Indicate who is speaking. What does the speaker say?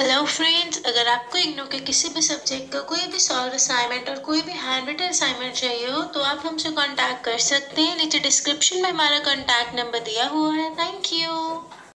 Speaker 1: Hello friends अगर आपको इग्नो के किसी भी सब्जेक्ट का कोई भी सॉल्व असाइनमेंट और कोई भी हैंड रिटन असाइनमेंट चाहिए हो तो आप हमसे कांटेक्ट कर सकते हैं। नीचे डिस्क्रिप्शन में हमारा कांटेक्ट नंबर दिया हुआ है। Thank you